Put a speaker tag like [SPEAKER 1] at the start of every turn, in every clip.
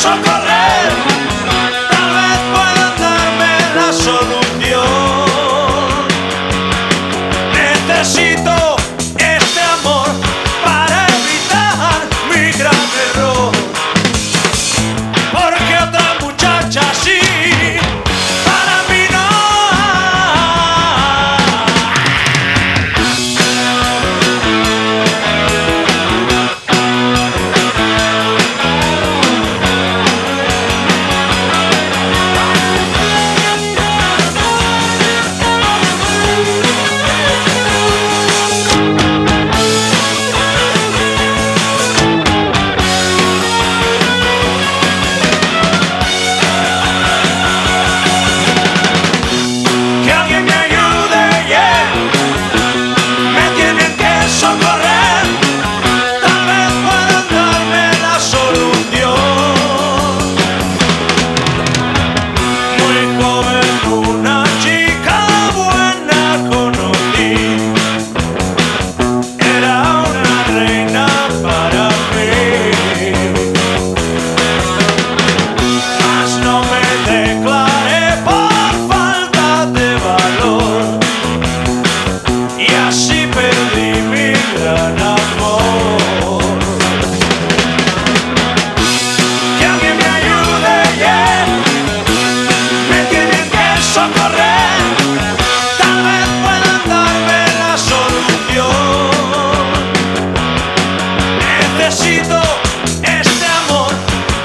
[SPEAKER 1] chocolate. Tal vez puedan darme la solución. Necesito este amor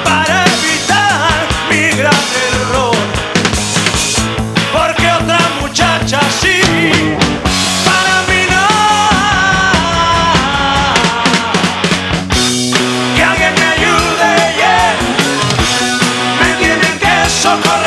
[SPEAKER 1] para evitar mi gran error. Porque otra muchacha sí, para mí no. Que alguien me ayude, me tienen que socorrer.